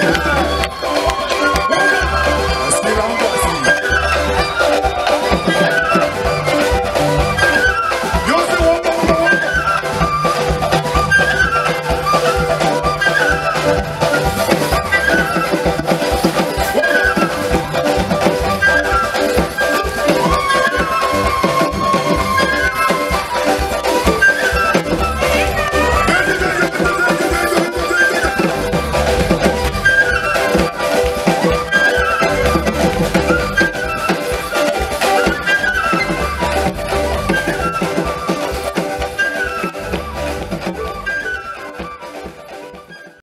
¡Vamos!